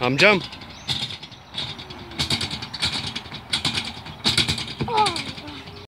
I'm jump.